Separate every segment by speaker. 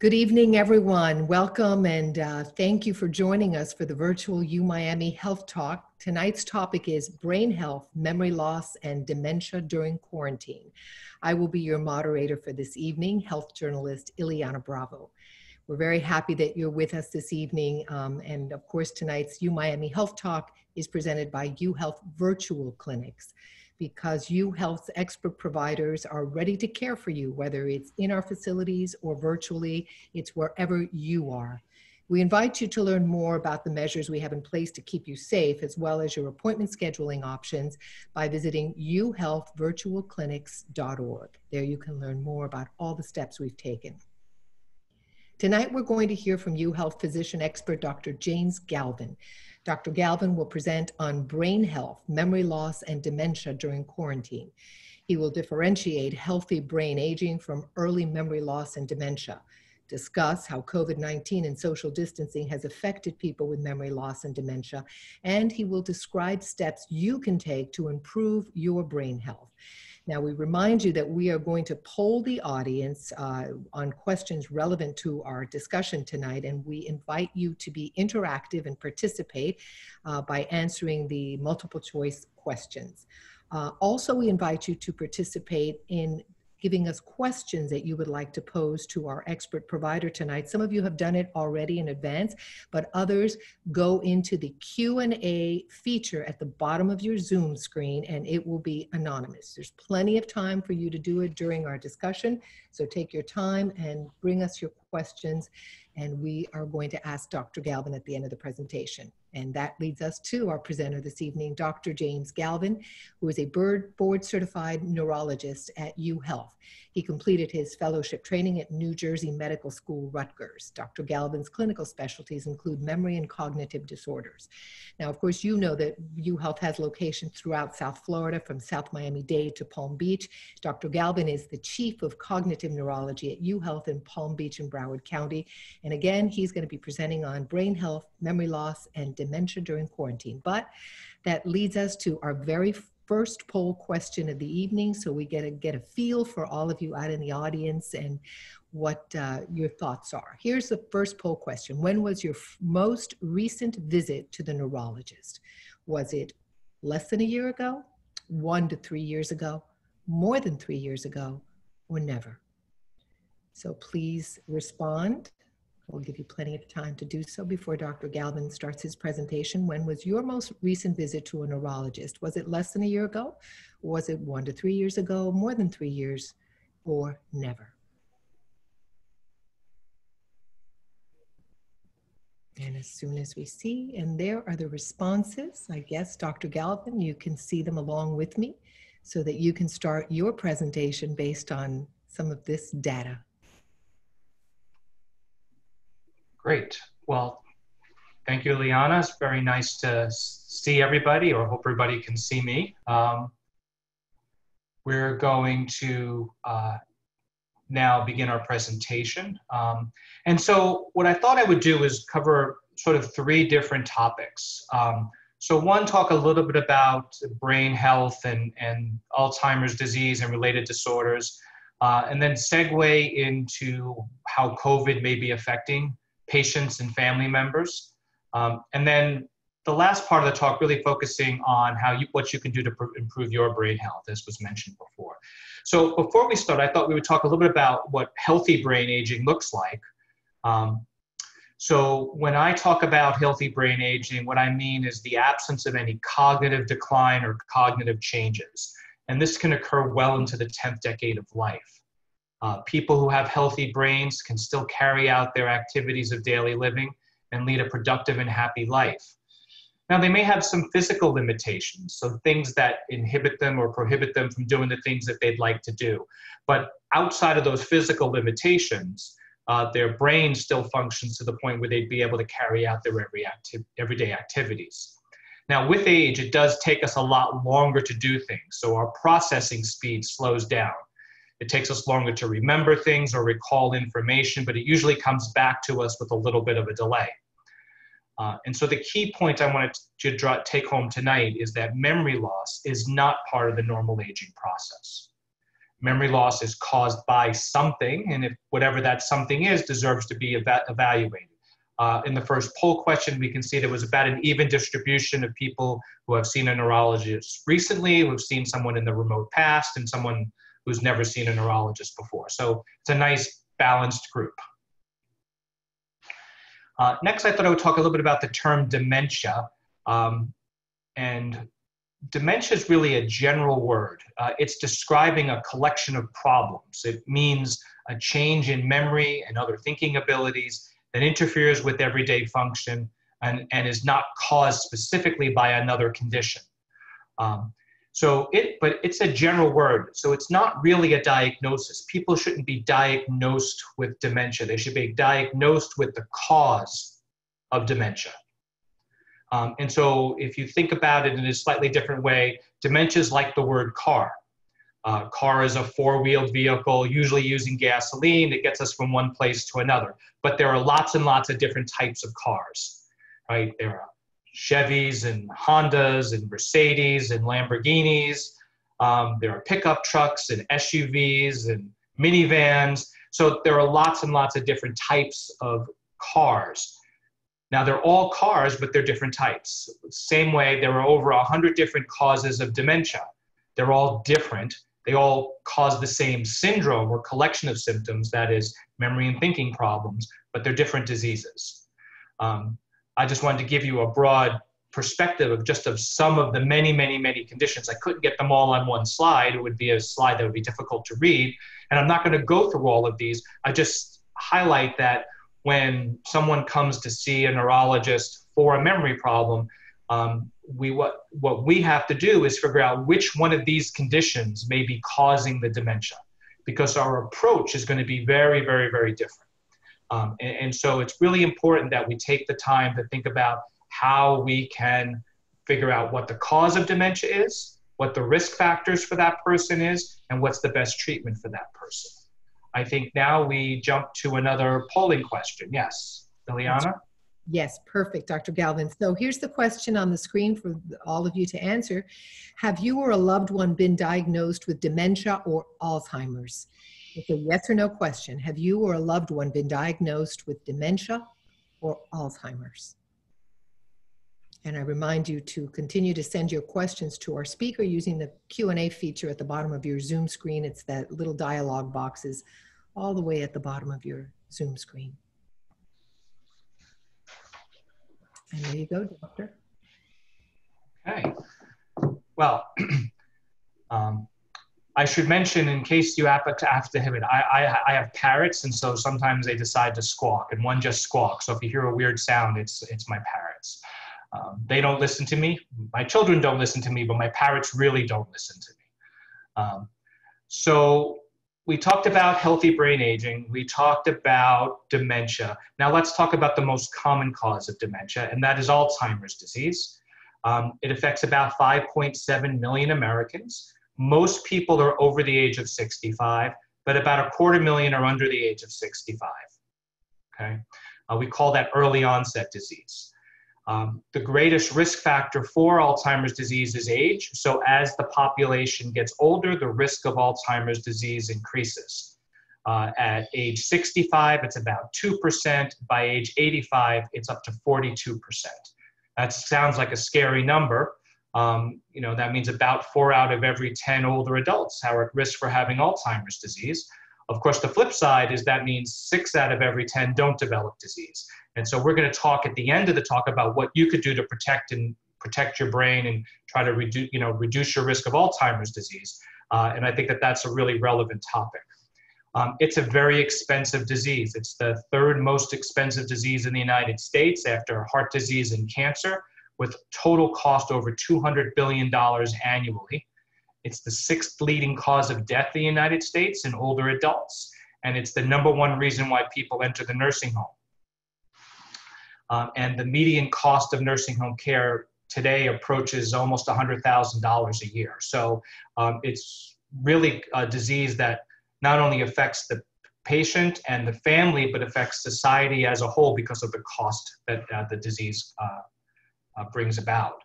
Speaker 1: Good evening, everyone. Welcome and uh, thank you for joining us for the virtual U Miami Health Talk. Tonight's topic is brain health, memory loss, and dementia during quarantine. I will be your moderator for this evening, health journalist Ileana Bravo. We're very happy that you're with us this evening. Um, and of course, tonight's U Miami Health Talk is presented by U Health Virtual Clinics because U Health's expert providers are ready to care for you, whether it's in our facilities or virtually, it's wherever you are. We invite you to learn more about the measures we have in place to keep you safe, as well as your appointment scheduling options by visiting uhealthvirtualclinics.org. There you can learn more about all the steps we've taken. Tonight, we're going to hear from U Health physician expert Dr. James Galvin. Dr. Galvin will present on brain health, memory loss, and dementia during quarantine. He will differentiate healthy brain aging from early memory loss and dementia, discuss how COVID 19 and social distancing has affected people with memory loss and dementia, and he will describe steps you can take to improve your brain health. Now, we remind you that we are going to poll the audience uh, on questions relevant to our discussion tonight, and we invite you to be interactive and participate uh, by answering the multiple choice questions. Uh, also, we invite you to participate in giving us questions that you would like to pose to our expert provider tonight. Some of you have done it already in advance, but others go into the Q&A feature at the bottom of your Zoom screen and it will be anonymous. There's plenty of time for you to do it during our discussion, so take your time and bring us your questions and we are going to ask Dr. Galvin at the end of the presentation. And that leads us to our presenter this evening, Dr. James Galvin, who is a board certified neurologist at UHealth. Health. He completed his fellowship training at New Jersey Medical School Rutgers. Dr. Galvin's clinical specialties include memory and cognitive disorders. Now, of course, you know that U Health has locations throughout South Florida, from South Miami Dade to Palm Beach. Dr. Galvin is the chief of cognitive neurology at U Health in Palm Beach and Broward County. And again, he's going to be presenting on brain health, memory loss, and dementia during quarantine. But that leads us to our very first poll question of the evening so we get a get a feel for all of you out in the audience and what uh, your thoughts are. Here's the first poll question. When was your most recent visit to the neurologist? Was it less than a year ago one to three years ago more than three years ago or never? So please respond We'll give you plenty of time to do so before Dr. Galvin starts his presentation. When was your most recent visit to a neurologist? Was it less than a year ago? Was it one to three years ago, more than three years, or never? And as soon as we see, and there are the responses, I guess, Dr. Galvin, you can see them along with me so that you can start your presentation based on some of this data.
Speaker 2: Great. Well, thank you, Liana. It's very nice to see everybody, or hope everybody can see me. Um, we're going to uh, now begin our presentation. Um, and so what I thought I would do is cover sort of three different topics. Um, so one, talk a little bit about brain health and, and Alzheimer's disease and related disorders, uh, and then segue into how COVID may be affecting patients and family members. Um, and then the last part of the talk really focusing on how you, what you can do to pr- improve your brain health, as was mentioned before. So before we start, I thought we would talk a little bit about what healthy brain aging looks like. Um, so when I talk about healthy brain aging, what I mean is the absence of any cognitive decline or cognitive changes. And this can occur well into the 10th decade of life. Uh, people who have healthy brains can still carry out their activities of daily living and lead a productive and happy life. Now, they may have some physical limitations, so things that inhibit them or prohibit them from doing the things that they'd like to do. But outside of those physical limitations, uh, their brain still functions to the point where they'd be able to carry out their every acti- everyday activities. Now, with age, it does take us a lot longer to do things, so our processing speed slows down. It takes us longer to remember things or recall information, but it usually comes back to us with a little bit of a delay. Uh, and so the key point I wanted to draw, take home tonight is that memory loss is not part of the normal aging process. memory loss is caused by something, and if whatever that something is deserves to be eva- evaluated. Uh, in the first poll question, we can see there was about an even distribution of people who have seen a neurologist recently, who've seen someone in the remote past, and someone who's never seen a neurologist before. So it's a nice balanced group. Uh, next, I thought I would talk a little bit about the term dementia. Um, and dementia is really a general word. Uh, it's describing a collection of problems. It means a change in memory and other thinking abilities that interferes with everyday function and, and is not caused specifically by another condition. Um, so it, but it's a general word. So it's not really a diagnosis. People shouldn't be diagnosed with dementia. They should be diagnosed with the cause of dementia. Um, and so if you think about it in a slightly different way, dementia is like the word car. Uh, car is a four-wheeled vehicle, usually using gasoline. It gets us from one place to another. But there are lots and lots of different types of cars, right? There are Chevys and Hondas and Mercedes and Lamborghinis. Um, there are pickup trucks and SUVs and minivans. So there are lots and lots of different types of cars. Now they're all cars, but they're different types. Same way, there are over 100 different causes of dementia. They're all different. They all cause the same syndrome or collection of symptoms, that is, memory and thinking problems, but they're different diseases. Um, I just wanted to give you a broad perspective of just of some of the many, many, many conditions. I couldn't get them all on one slide. It would be a slide that would be difficult to read. And I'm not going to go through all of these. I just highlight that when someone comes to see a neurologist for a memory problem, um, we what what we have to do is figure out which one of these conditions may be causing the dementia, because our approach is going to be very, very, very different. Um, and, and so it's really important that we take the time to think about how we can figure out what the cause of dementia is, what the risk factors for that person is, and what's the best treatment for that person. I think now we jump to another polling question. Yes, Liliana?
Speaker 1: Yes, perfect, Dr. Galvin. So here's the question on the screen for all of you to answer. Have you or a loved one been diagnosed with dementia or Alzheimer's? It's a yes or no question. Have you or a loved one been diagnosed with dementia or Alzheimer's? And I remind you to continue to send your questions to our speaker using the Q&A feature at the bottom of your Zoom screen. It's that little dialog boxes all the way at the bottom of your Zoom screen. And there you go, doctor.
Speaker 2: Okay. Well, um, I should mention, in case you have to, have to hit it, I, I, I have parrots, and so sometimes they decide to squawk, and one just squawks. So if you hear a weird sound, it's it's my parrots. Um, they don't listen to me. My children don't listen to me, but my parrots really don't listen to me. Um, so we talked about healthy brain aging. We talked about dementia. Now let's talk about the most common cause of dementia, and that is Alzheimer's disease. Um, it affects about 5.7 million Americans. Most people are over the age of 65, but about a quarter million are under the age of 65. Okay, uh, we call that early onset disease. Um, the greatest risk factor for Alzheimer's disease is age. So as the population gets older, the risk of Alzheimer's disease increases. Uh, at age 65, it's about 2%. By age 85, it's up to 42%. That sounds like a scary number, um, you know, that means about four out of every 10 older adults are at risk for having Alzheimer's disease. Of course, the flip side is that means six out of every 10 don't develop disease. And so we're going to talk at the end of the talk about what you could do to protect and protect your brain and try to reduce, you know, reduce your risk of Alzheimer's disease. Uh, and I think that that's a really relevant topic. Um, it's a very expensive disease. It's the third most expensive disease in the United States after heart disease and cancer with total cost over $200 billion annually. It's the sixth leading cause of death in the United States in older adults, and it's the number one reason why people enter the nursing home. Um, and the median cost of nursing home care today approaches almost $100,000 a year. So um, it's really a disease that not only affects the patient and the family, but affects society as a whole because of the cost that uh, the disease uh, uh, brings about.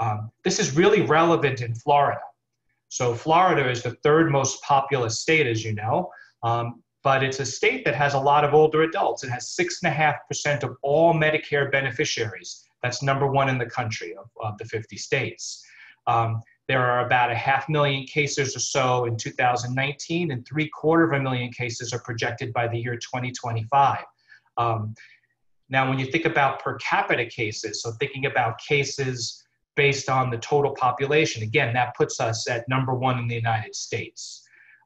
Speaker 2: Um, this is really relevant in Florida. So Florida is the third most populous state, as you know, um, but it's a state that has a lot of older adults. It has six and a half percent of all Medicare beneficiaries. That's number one in the country of, of the 50 states. Um, there are about a half million cases or so in 2019, and three quarter of a million cases are projected by the year 2025. Um, now, when you think about per capita cases, so thinking about cases based on the total population, again, that puts us at number one in the United States.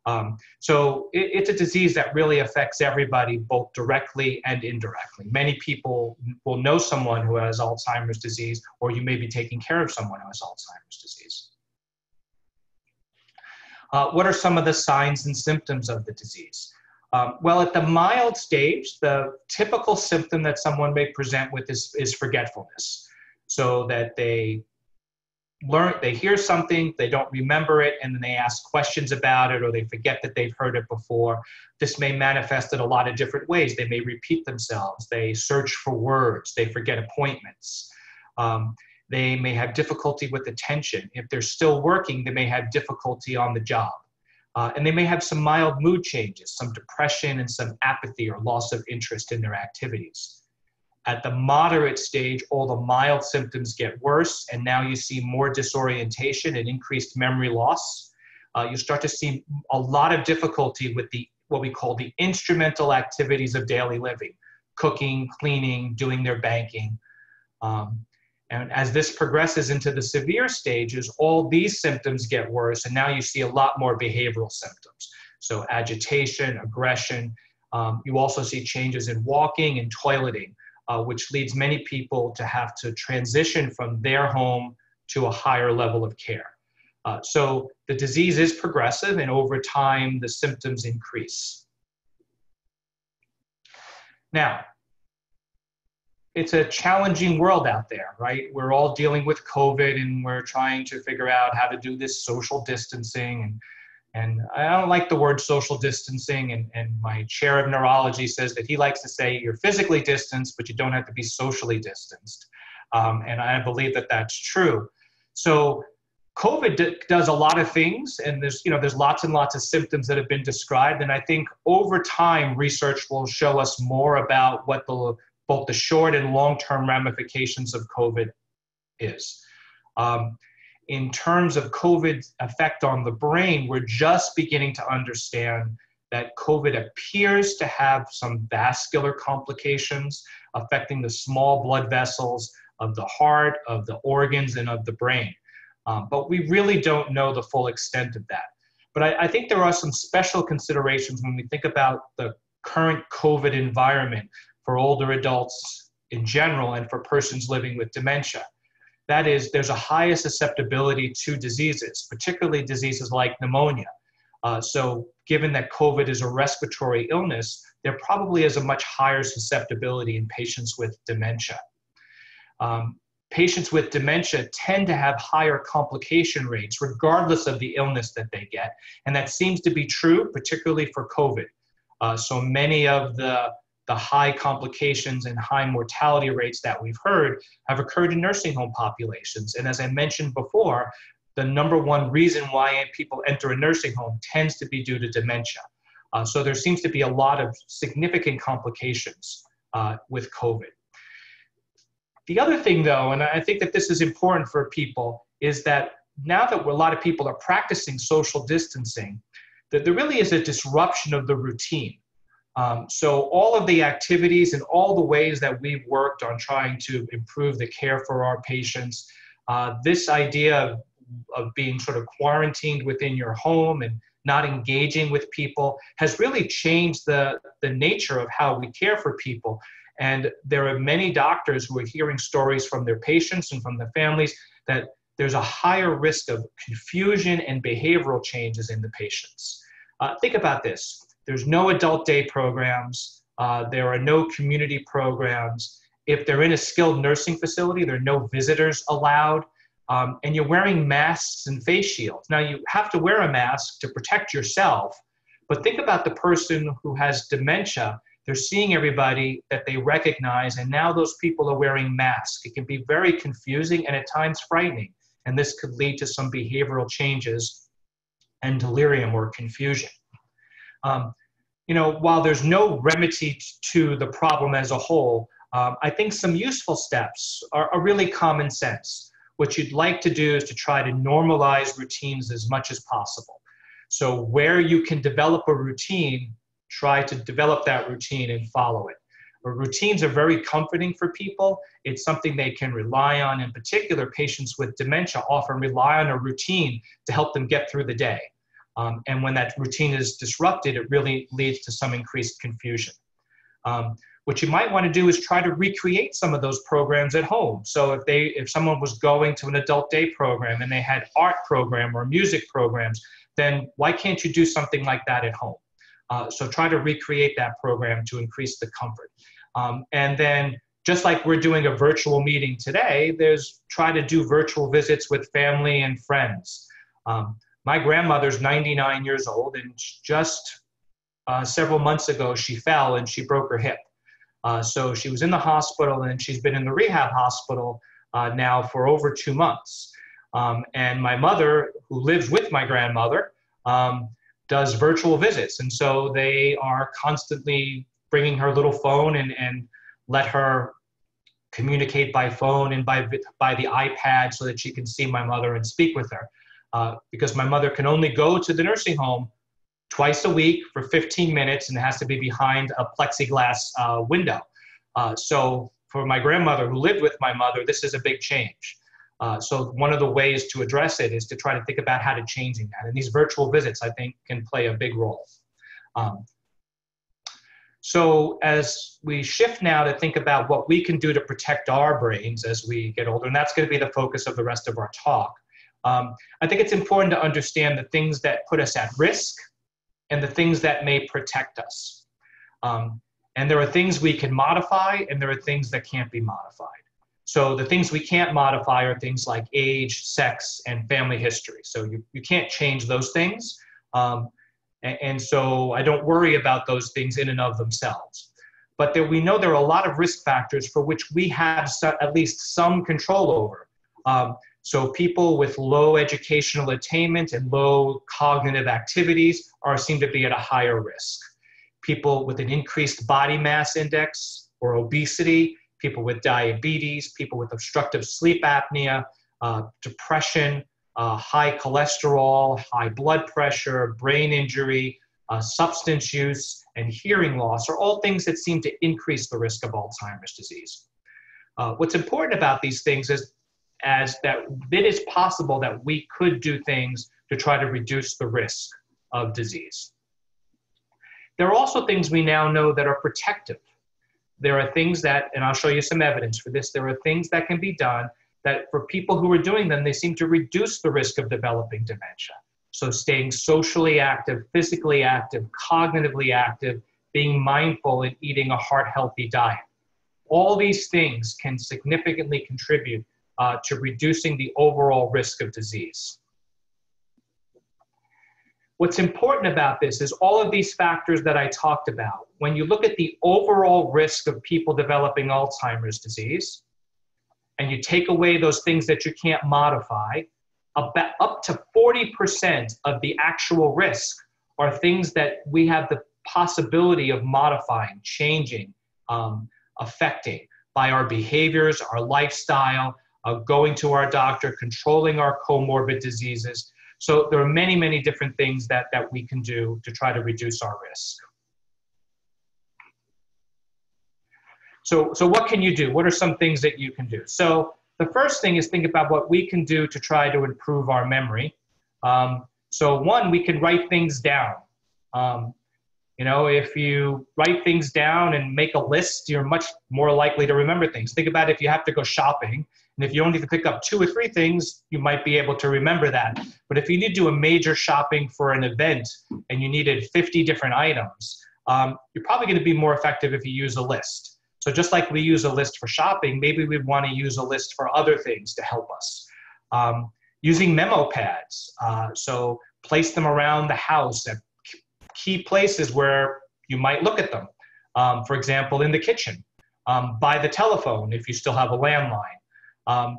Speaker 2: Um, so it, it's a disease that really affects everybody, both directly and indirectly. Many people will know someone who has Alzheimer's disease, or you may be taking care of someone who has Alzheimer's disease. Uh, what are some of the signs and symptoms of the disease? Um, well, at the mild stage, the typical symptom that someone may present with is, is forgetfulness. So that they learn, they hear something, they don't remember it, and then they ask questions about it or they forget that they've heard it before. This may manifest in a lot of different ways. They may repeat themselves, they search for words, they forget appointments. Um, they may have difficulty with attention. If they're still working, they may have difficulty on the job. Uh, and they may have some mild mood changes, some depression and some apathy or loss of interest in their activities. At the moderate stage, all the mild symptoms get worse, and now you see more disorientation and increased memory loss. Uh, you start to see a lot of difficulty with the what we call the instrumental activities of daily living, cooking, cleaning, doing their banking. Um, and as this progresses into the severe stages, all these symptoms get worse, and now you see a lot more behavioral symptoms. So, agitation, aggression. Um, you also see changes in walking and toileting, uh, which leads many people to have to transition from their home to a higher level of care. Uh, so, the disease is progressive, and over time, the symptoms increase. Now, it's a challenging world out there, right? We're all dealing with COVID and we're trying to figure out how to do this social distancing. And, and I don't like the word social distancing. And, and my chair of neurology says that he likes to say you're physically distanced, but you don't have to be socially distanced. Um, and I believe that that's true. So COVID d- does a lot of things, and there's you know there's lots and lots of symptoms that have been described. And I think over time, research will show us more about what the both the short and long term ramifications of COVID is. Um, in terms of COVID's effect on the brain, we're just beginning to understand that COVID appears to have some vascular complications affecting the small blood vessels of the heart, of the organs, and of the brain. Um, but we really don't know the full extent of that. But I, I think there are some special considerations when we think about the current COVID environment for older adults in general and for persons living with dementia. That is, there's a higher susceptibility to diseases, particularly diseases like pneumonia. Uh, so, given that COVID is a respiratory illness, there probably is a much higher susceptibility in patients with dementia. Um, patients with dementia tend to have higher complication rates, regardless of the illness that they get. And that seems to be true, particularly for COVID. Uh, so many of the the high complications and high mortality rates that we've heard have occurred in nursing home populations. And as I mentioned before, the number one reason why people enter a nursing home tends to be due to dementia. Uh, so there seems to be a lot of significant complications uh, with COVID. The other thing, though, and I think that this is important for people, is that now that a lot of people are practicing social distancing, that there really is a disruption of the routine. Um, so all of the activities and all the ways that we've worked on trying to improve the care for our patients, uh, this idea of, of being sort of quarantined within your home and not engaging with people has really changed the, the nature of how we care for people. And there are many doctors who are hearing stories from their patients and from their families that there's a higher risk of confusion and behavioral changes in the patients. Uh, think about this there's no adult day programs. Uh, there are no community programs. If they're in a skilled nursing facility, there are no visitors allowed. Um, and you're wearing masks and face shields. Now, you have to wear a mask to protect yourself, but think about the person who has dementia. They're seeing everybody that they recognize, and now those people are wearing masks. It can be very confusing and at times frightening, and this could lead to some behavioral changes and delirium or confusion. Um, you know, while there's no remedy to the problem as a whole, um, I think some useful steps are, are really common sense. What you'd like to do is to try to normalize routines as much as possible. So, where you can develop a routine, try to develop that routine and follow it. But routines are very comforting for people. It's something they can rely on. In particular, patients with dementia often rely on a routine to help them get through the day. Um, and when that routine is disrupted, it really leads to some increased confusion. Um, what you might want to do is try to recreate some of those programs at home. So if they, if someone was going to an adult day program and they had art program or music programs, then why can't you do something like that at home? Uh, so try to recreate that program to increase the comfort. Um, and then just like we're doing a virtual meeting today, there's try to do virtual visits with family and friends. Um, my grandmother's 99 years old, and just uh, several months ago, she fell and she broke her hip. Uh, so she was in the hospital, and she's been in the rehab hospital uh, now for over two months. Um, and my mother, who lives with my grandmother, um, does virtual visits. And so they are constantly bringing her little phone and, and let her communicate by phone and by, by the iPad so that she can see my mother and speak with her. Uh, because my mother can only go to the nursing home twice a week for 15 minutes and has to be behind a plexiglass uh, window. Uh, so for my grandmother who lived with my mother, this is a big change. Uh, so one of the ways to address it is to try to think about how to changing that. And these virtual visits, I think, can play a big role. Um, so as we shift now to think about what we can do to protect our brains as we get older, and that's going to be the focus of the rest of our talk, um, I think it's important to understand the things that put us at risk and the things that may protect us. Um, and there are things we can modify, and there are things that can't be modified. So the things we can't modify are things like age, sex, and family history. So you, you can't change those things. Um, and, and, so I don't worry about those things in and of themselves. But there, we know there are a lot of risk factors for which we have at least some control over. Um, so people with low educational attainment and low cognitive activities are seen to be at a higher risk. People with an increased body mass index or obesity, people with diabetes, people with obstructive sleep apnea, uh, depression, uh, high cholesterol, high blood pressure, brain injury, uh, substance use, and hearing loss are all things that seem to increase the risk of Alzheimer's disease. Uh, what's important about these things is as that it is possible that we could do things to try to reduce the risk of disease. There are also things we now know that are protective. There are things that, and I'll show you some evidence for this, there are things that can be done that for people who are doing them, they seem to reduce the risk of developing dementia. So staying socially active, physically active, cognitively active, being mindful and eating a heart healthy diet. All these things can significantly contribute uh, to reducing the overall risk of disease. What's important about this is all of these factors that I talked about. When you look at the overall risk of people developing Alzheimer's disease, and you take away those things that you can't modify, about up to 40% of the actual risk are things that we have the possibility of modifying, changing, um, affecting by our behaviors, our lifestyle, uh, going to our doctor, controlling our comorbid diseases. So there are many, many different things that, that we can do to try to reduce our risk. So, so what can you do? What are some things that you can do? So the first thing is think about what we can do to try to improve our memory. Um, so one, we can write things down. Um, you know, if you write things down and make a list, you're much more likely to remember things. Think about if you have to go shopping and if you only pick up two or three things, you might be able to remember that. But if you need to do a major shopping for an event and you needed 50 different items, um, you're probably going to be more effective if you use a list. So just like we use a list for shopping, maybe we'd want to use a list for other things to help us. Um, using memo pads. Uh, so place them around the house at key places where you might look at them. Um, for example, in the kitchen, um, by the telephone if you still have a landline. Um,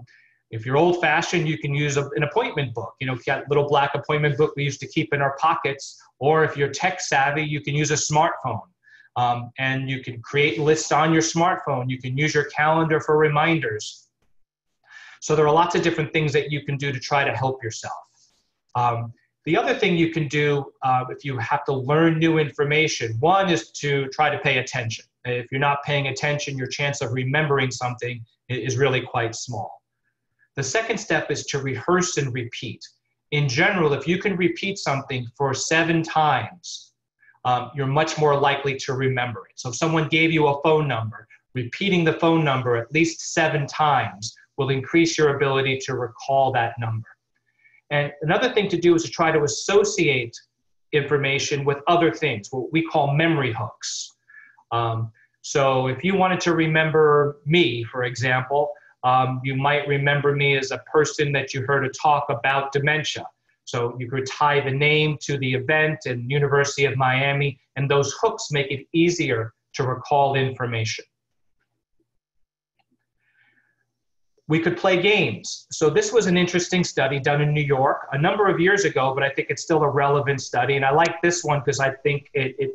Speaker 2: If you're old fashioned, you can use a, an appointment book. You know, got little black appointment book we used to keep in our pockets. Or if you're tech savvy, you can use a smartphone. Um, and you can create lists on your smartphone. You can use your calendar for reminders. So there are lots of different things that you can do to try to help yourself. Um, the other thing you can do uh, if you have to learn new information, one is to try to pay attention. If you're not paying attention, your chance of remembering something is really quite small. The second step is to rehearse and repeat. In general, if you can repeat something for seven times, um, you're much more likely to remember it. So if someone gave you a phone number, repeating the phone number at least seven times will increase your ability to recall that number. And another thing to do is to try to associate information with other things, what we call memory hooks. Um, so if you wanted to remember me, for example, um, you might remember me as a person that you heard a talk about dementia. So you could tie the name to the event and University of Miami, and those hooks make it easier to recall information. we could play games. So this was an interesting study done in New York a number of years ago, but I think it's still a relevant study. And I like this one because I think it, it,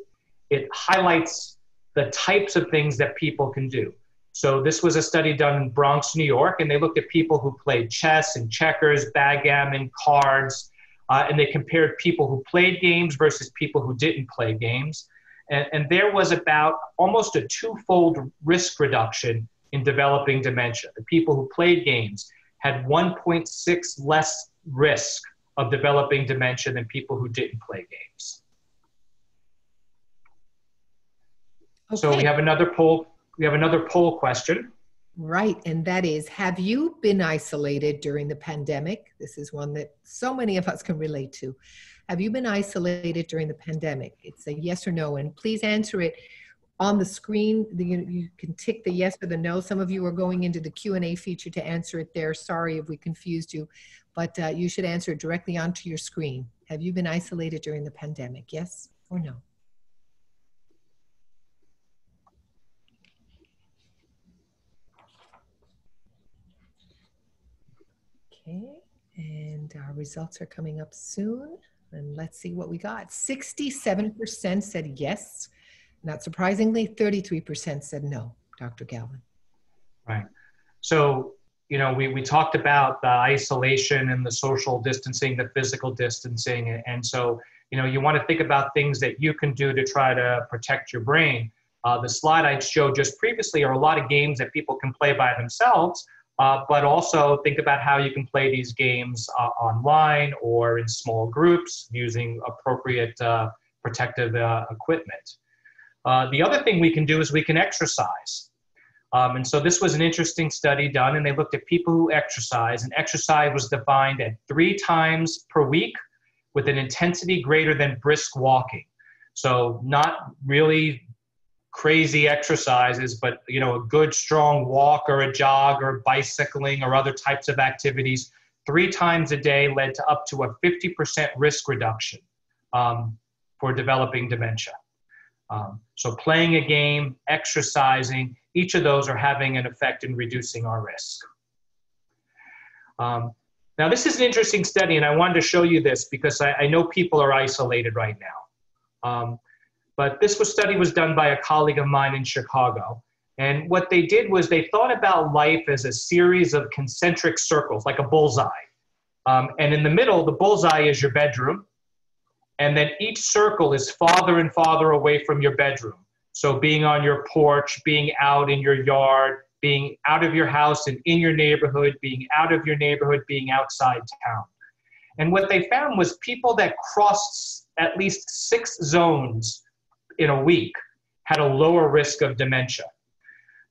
Speaker 2: it highlights the types of things that people can do. So this was a study done in Bronx, New York, and they looked at people who played chess and checkers, backgammon, cards, uh, and they compared people who played games versus people who didn't play games. And, and there was about almost a twofold risk reduction in developing dementia. The people who played games had 1.6 less risk of developing dementia than people who didn't play games. Okay. So we have another poll. We have another poll question.
Speaker 1: Right, and that is Have you been isolated during the pandemic? This is one that so many of us can relate to. Have you been isolated during the pandemic? It's a yes or no, and please answer it on the screen you can tick the yes or the no some of you are going into the q&a feature to answer it there sorry if we confused you but uh, you should answer it directly onto your screen have you been isolated during the pandemic yes or no okay and our results are coming up soon and let's see what we got 67% said yes not surprisingly, 33% said no, Dr. Galvin.
Speaker 2: Right. So, you know, we, we talked about the isolation and the social distancing, the physical distancing. And so, you know, you want to think about things that you can do to try to protect your brain. Uh, the slide I showed just previously are a lot of games that people can play by themselves, uh, but also think about how you can play these games uh, online or in small groups using appropriate uh, protective uh, equipment. Uh, the other thing we can do is we can exercise. Um, and so this was an interesting study done, and they looked at people who exercise, and exercise was defined at three times per week with an intensity greater than brisk walking. So not really crazy exercises, but you know, a good strong walk or a jog or bicycling or other types of activities three times a day led to up to a 50% risk reduction um, for developing dementia. Um, so playing a game, exercising, each of those are having an effect in reducing our risk. Um, now, this is an interesting study, and I wanted to show you this because I, I know people are isolated right now. Um, but this was, study was done by a colleague of mine in Chicago. And what they did was they thought about life as a series of concentric circles, like a bullseye. Um, and in the middle, the bullseye is your bedroom and then each circle is farther and farther away from your bedroom. So being on your porch, being out in your yard, being out of your house and in your neighborhood, being out of your neighborhood, being outside town. And what they found was people that crossed at least six zones in a week had a lower risk of dementia.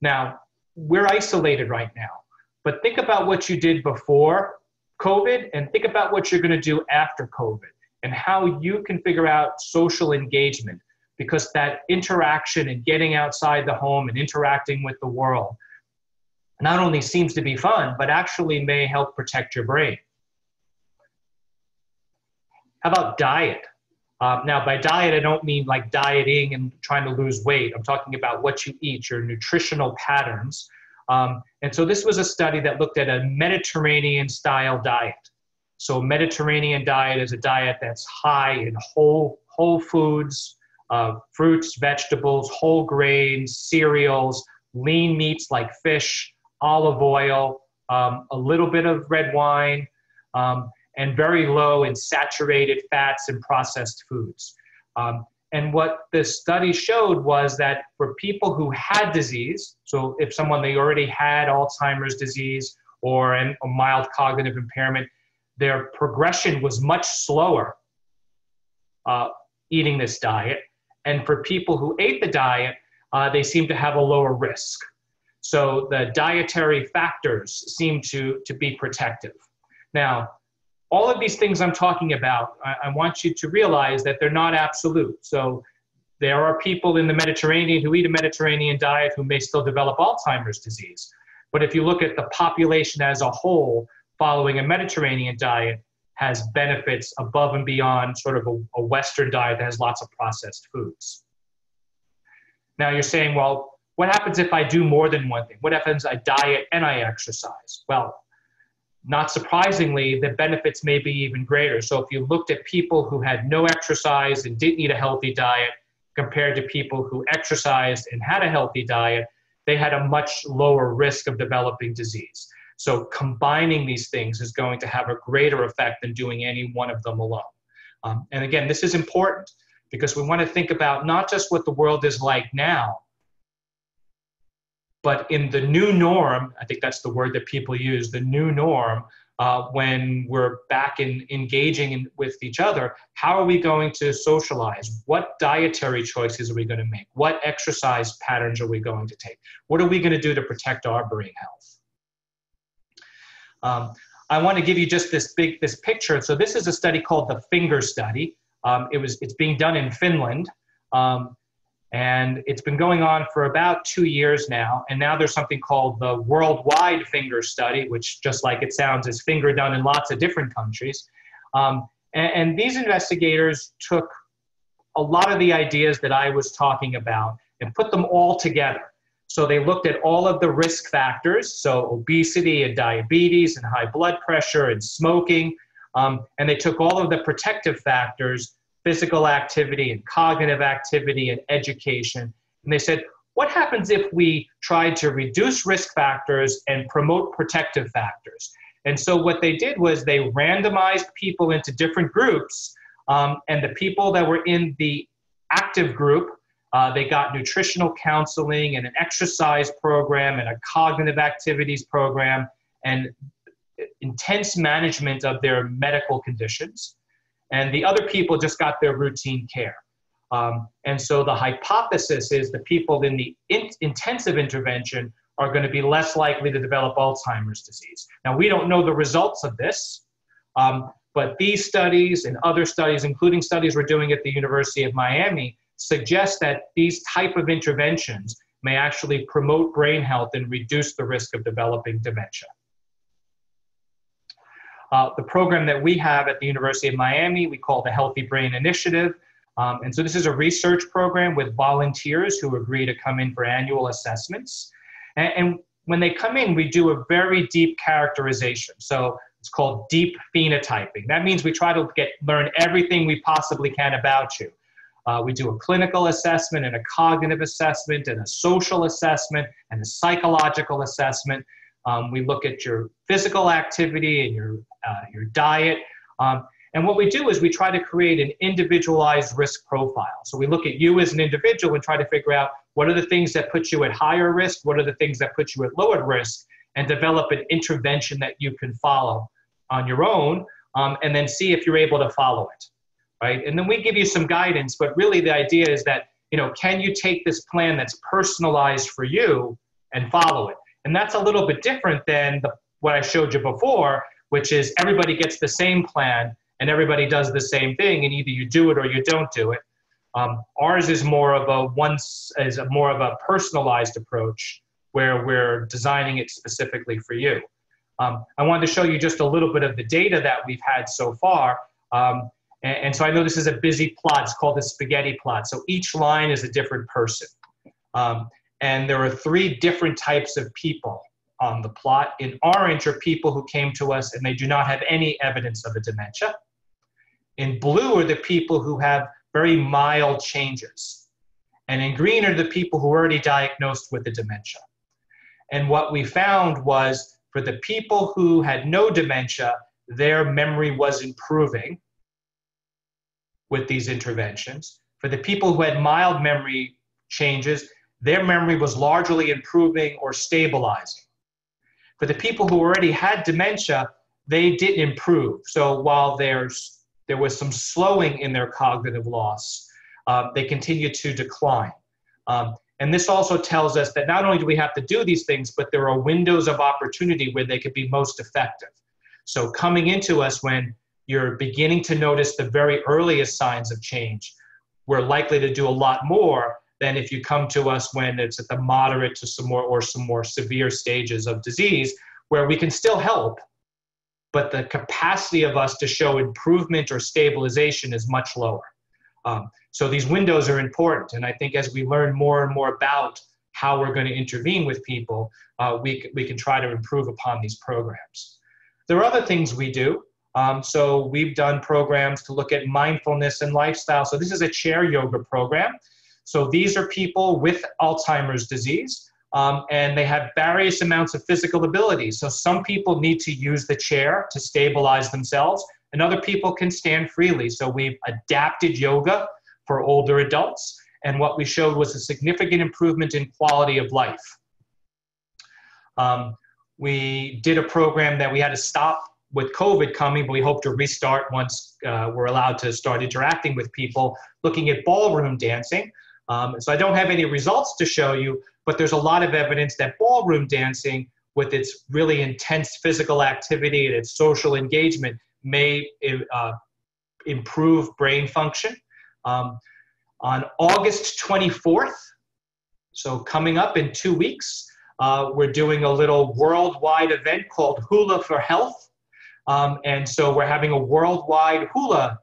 Speaker 2: Now, we're isolated right now, but think about what you did before COVID and think about what you're going to do after COVID and how you can figure out social engagement because that interaction and getting outside the home and interacting with the world not only seems to be fun, but actually may help protect your brain. How about diet? Um, now, by diet, I don't mean like dieting and trying to lose weight. I'm talking about what you eat, your nutritional patterns. Um, and so this was a study that looked at a Mediterranean style diet. So Mediterranean diet is a diet that's high in whole, whole foods, uh, fruits, vegetables, whole grains, cereals, lean meats like fish, olive oil, um, a little bit of red wine, um, and very low in saturated fats and processed foods. Um, and what this study showed was that for people who had disease, so if someone they already had Alzheimer's disease or an, a mild cognitive impairment, their progression was much slower uh, eating this diet. And for people who ate the diet, uh, they seem to have a lower risk. So the dietary factors seem to, to be protective. Now, all of these things I'm talking about, I, I want you to realize that they're not absolute. So there are people in the Mediterranean who eat a Mediterranean diet who may still develop Alzheimer's disease. But if you look at the population as a whole, following a Mediterranean diet has benefits above and beyond sort of a, a Western diet that has lots of processed foods. Now you're saying, well, what happens if I do more than one thing? What happens I diet and I exercise? Well, not surprisingly, the benefits may be even greater. So if you looked at people who had no exercise and didn't eat a healthy diet compared to people who exercised and had a healthy diet, they had a much lower risk of developing disease. So combining these things is going to have a greater effect than doing any one of them alone. Um, and again, this is important because we want to think about not just what the world is like now, but in the new norm, I think that's the word that people use, the new norm, uh, when we're back in engaging in, with each other, how are we going to socialize? What dietary choices are we going to make? What exercise patterns are we going to take? What are we going to do to protect our brain health? Um, I want to give you just this big this picture. So this is a study called the Finger Study. Um, it was it's being done in Finland, um, and it's been going on for about two years now. And now there's something called the Worldwide Finger Study, which just like it sounds, is finger done in lots of different countries. Um, and, and these investigators took a lot of the ideas that I was talking about and put them all together. So they looked at all of the risk factors, so obesity and diabetes and high blood pressure and smoking, um, and they took all of the protective factors, physical activity and cognitive activity and education, and they said, what happens if we tried to reduce risk factors and promote protective factors? And so what they did was they randomized people into different groups, um, and the people that were in the active group uh, they got nutritional counseling and an exercise program and a cognitive activities program and intense management of their medical conditions. And the other people just got their routine care. Um, and so the hypothesis is the people in the in- intensive intervention are going to be less likely to develop Alzheimer's disease. Now, we don't know the results of this, um, but these studies and other studies, including studies we're doing at the University of Miami, suggest that these type of interventions may actually promote brain health and reduce the risk of developing dementia. Uh, the program that we have at the University of Miami, we call the Healthy Brain Initiative. Um, and so this is a research program with volunteers who agree to come in for annual assessments. And, and when they come in, we do a very deep characterization. So it's called deep phenotyping. That means we try to get learn everything we possibly can about you. Uh, we do a clinical assessment and a cognitive assessment and a social assessment and a psychological assessment. Um, we look at your physical activity and your, uh, your diet. Um, and what we do is we try to create an individualized risk profile. So we look at you as an individual and try to figure out what are the things that put you at higher risk, what are the things that put you at lower risk, and develop an intervention that you can follow on your own, um, and then see if you're able to follow it right? And then we give you some guidance, but really the idea is that, you know, can you take this plan that's personalized for you and follow it? And that's a little bit different than the, what I showed you before, which is everybody gets the same plan and everybody does the same thing, and either you do it or you don't do it. Um, ours is more of a once is a more of a personalized approach where we're designing it specifically for you. Um, I wanted to show you just a little bit of the data that we've had so far. Um, and, and, so I know this is a busy plot. It's called the spaghetti plot. So each line is a different person. And there are three different types of people on the plot. In orange are people who came to us and they do not have any evidence of a dementia. In blue are the people who have very mild changes. And in green are the people who are already diagnosed with the dementia. And what we found was for the people who had no dementia, their memory was improving with these interventions. For the people who had mild memory changes, their memory was largely improving or stabilizing. For the people who already had dementia, they didn't improve. So while there's, there was some slowing in their cognitive loss, uh, they continued to decline. Um, and this also tells us that not only do we have to do these things, but there are windows of opportunity where they could be most effective. So coming into us when you're beginning to notice the very earliest signs of change, we're likely to do a lot more than if you come to us when it's at the moderate to some more or some more severe stages of disease where we can still help but the capacity of us to show improvement or stabilization is much lower. Um, so these windows are important and i think as we learn more and more about how we're going to intervene with people uh, we, we can try to improve upon these programs. There are other things we do. Um, so we've done programs to look at mindfulness and lifestyle. So this is a chair yoga program so these are people with Alzheimer's disease. Um, and they have various amounts of physical abilities. So some people need to use the chair to stabilize themselves, and other people can stand freely. So we've adapted yoga for older adults, and what we showed was a significant improvement in quality of life. Um, we did a program that we had to stop with COVID coming, but we hope to restart once uh, we're allowed to start interacting with people, looking at ballroom dancing. Um, so I don't have any results to show you, but there's a lot of evidence that ballroom dancing, with its really intense physical activity and its social engagement, may uh, improve brain function. Um, on August 24th, so coming up in two weeks, uh, we're doing a little worldwide event called Hula for Health. Um, and so we're having a worldwide hula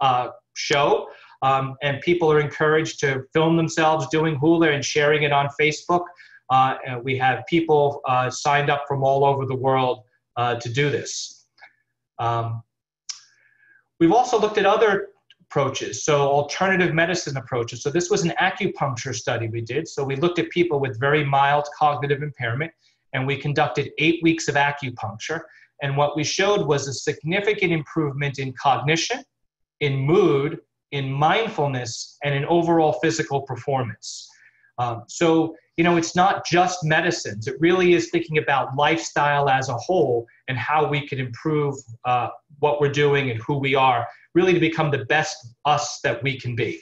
Speaker 2: uh, show um, and people are encouraged to film themselves doing hula and sharing it on Facebook. Uh, we have people uh, signed up from all over the world uh, to do this. Um, we've also looked at other approaches, so alternative medicine approaches. So this was an acupuncture study we did. So we looked at people with very mild cognitive impairment, and we conducted eight weeks of acupuncture. And what we showed was a significant improvement in cognition, in mood, in mindfulness and in overall physical performance. Um, so, you know, it's not just medicines. It really is thinking about lifestyle as a whole and how we can improve uh, what we're doing and who we are, really to become the best us that we can be.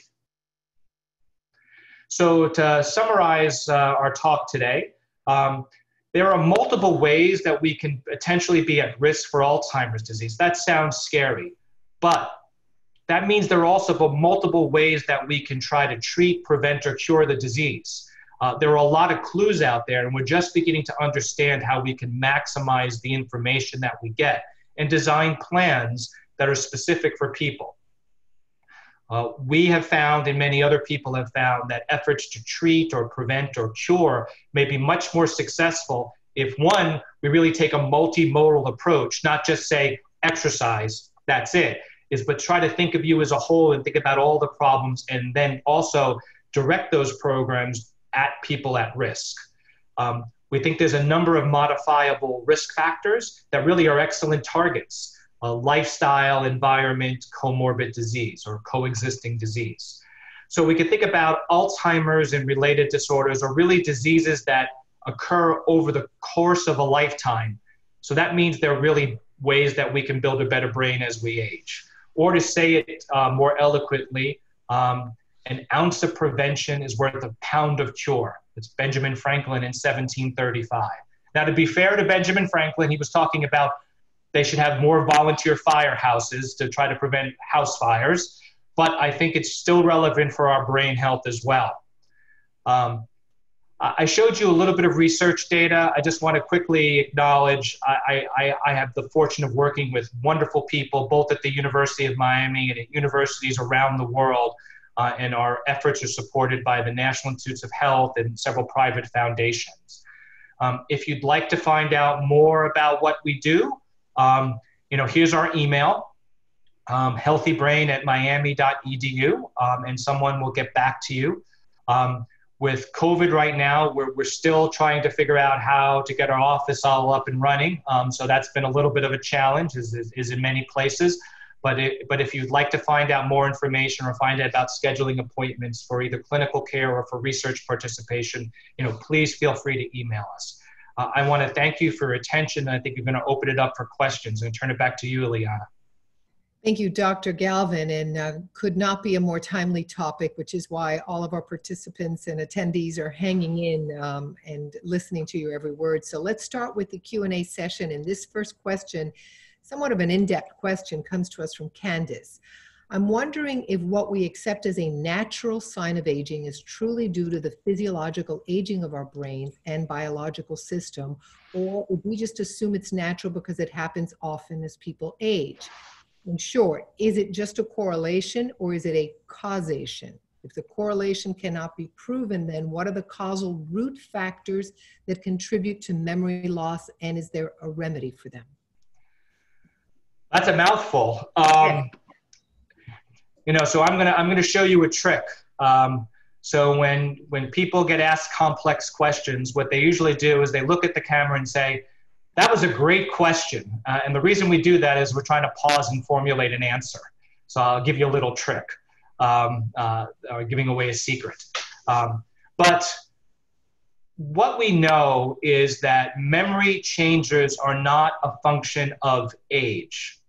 Speaker 2: So, to summarize uh, our talk today, um, there are multiple ways that we can potentially be at risk for Alzheimer's disease. That sounds scary, but that means there are also multiple ways that we can try to treat, prevent, or cure the disease. Uh, there are a lot of clues out there, and we're just beginning to understand how we can maximize the information that we get and design plans that are specific for people. Uh, we have found, and many other people have found, that efforts to treat or prevent or cure may be much more successful if one, we really take a multimodal approach, not just say exercise, that's it is but try to think of you as a whole and think about all the problems and then also direct those programs at people at risk. Um, we think there's a number of modifiable risk factors that really are excellent targets uh, lifestyle, environment, comorbid disease, or coexisting disease. So we can think about Alzheimer's and related disorders are really diseases that occur over the course of a lifetime. So that means there are really ways that we can build a better brain as we age. Or to say it uh, more eloquently, um, an ounce of prevention is worth a pound of cure. It's Benjamin Franklin in 1735. Now, to be fair to Benjamin Franklin, he was talking about they should have more volunteer firehouses to try to prevent house fires, but I think it's still relevant for our brain health as well. Um, I showed you a little bit of research data. I just want to quickly acknowledge I, I, I, have the fortune of working with wonderful people, both at the University of Miami and at universities around the world, uh, and our efforts are supported by the National Institutes of Health and several private foundations. Um, if you'd like to find out more about what we do, um, you know, here's our email, um, healthybrain at miami.edu, um, and someone will get back to you. Um, with COVID right now, we're, we're still trying to figure out how to get our office all up and running. Um, so that's been a little bit of a challenge, is, is, is in many places. But, it, but if you'd like to find out more information or find out about scheduling appointments for either clinical care or for research participation, you know, please feel free to email us. Uh, I want to thank you for your attention. I think we're going to open it up for questions and turn it back to you, Liana.
Speaker 1: Thank you, Dr. Galvin, and uh, could not be a more timely topic, which is why all of our participants and attendees are hanging in um, and listening to your every word. So let's start with the Q&A session. And this first question somewhat of an in-depth question comes to us from Candace. I'm wondering if what we accept as a natural sign of aging is truly due to the physiological aging of our brains and biological system, or if we just assume it's natural because it happens often as people age. In short, is it just a correlation or is it a causation? If the correlation cannot be proven, then what are the causal root factors that contribute to memory loss and is there a remedy for them?
Speaker 2: That's a mouthful. Um, you know, so I'm gonna I'm gonna show you a trick. Um, so when when people get asked complex questions, what they usually do is they look at the camera and say, "That was a great question." Uh, and the reason we do that is we're trying to pause and formulate an answer. So I'll give you a little trick, um, uh, giving away a secret. Um, but what we know is that memory changes are not a function of age